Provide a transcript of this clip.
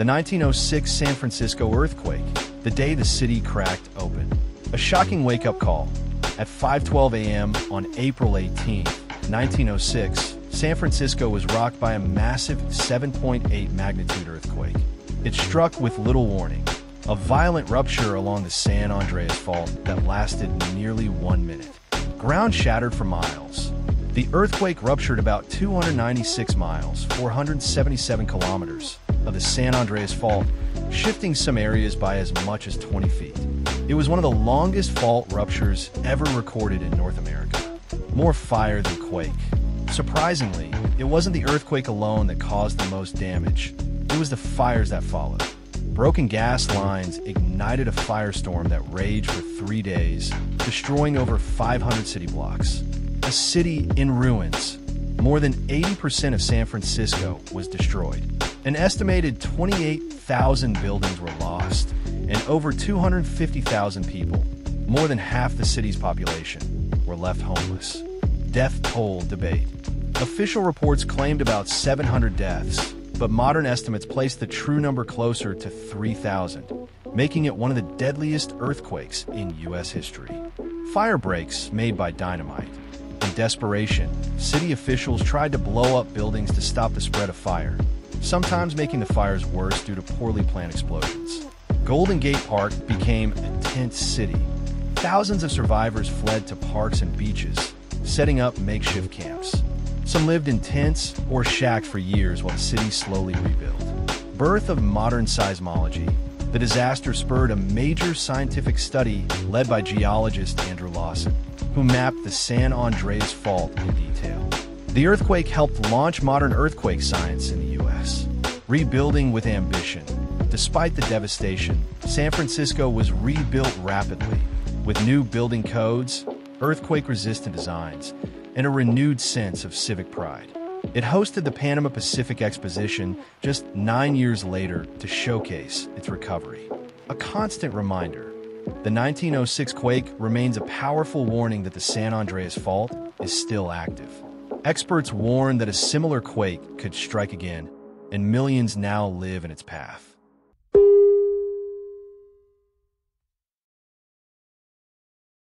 The 1906 San Francisco earthquake, the day the city cracked open. A shocking wake-up call. At 5:12 a.m. on April 18, 1906, San Francisco was rocked by a massive 7.8 magnitude earthquake. It struck with little warning, a violent rupture along the San Andreas Fault that lasted nearly one minute. Ground shattered for miles. The earthquake ruptured about 296 miles, 477 kilometers, of the San Andreas Fault, shifting some areas by as much as 20 feet. It was one of the longest fault ruptures ever recorded in North America. More fire than quake. Surprisingly, it wasn't the earthquake alone that caused the most damage. It was the fires that followed. Broken gas lines ignited a firestorm that raged for three days, destroying over 500 city blocks. A city in ruins. More than 80% of San Francisco was destroyed. An estimated 28,000 buildings were lost, and over 250,000 people, more than half the city's population, were left homeless. Death toll debate. Official reports claimed about 700 deaths, but modern estimates place the true number closer to 3,000, making it one of the deadliest earthquakes in U.S. history. Fire breaks made by dynamite. In desperation, city officials tried to blow up buildings to stop the spread of fire, sometimes making the fires worse due to poorly planned explosions. Golden Gate Park became a tent city. Thousands of survivors fled to parks and beaches, setting up makeshift camps. Some lived in tents or shacks for years while the city slowly rebuilt. Birth of modern seismology. The disaster spurred a major scientific study led by geologist Andrew Lawson, who mapped the San Andreas Fault in detail. The earthquake helped launch modern earthquake science in the U.S. Rebuilding with ambition. Despite the devastation, San Francisco was rebuilt rapidly with new building codes, earthquake resistant designs, and a renewed sense of civic pride. It hosted the Panama Pacific Exposition just nine years later to showcase its recovery. A constant reminder the 1906 quake remains a powerful warning that the San Andreas Fault is still active. Experts warn that a similar quake could strike again, and millions now live in its path.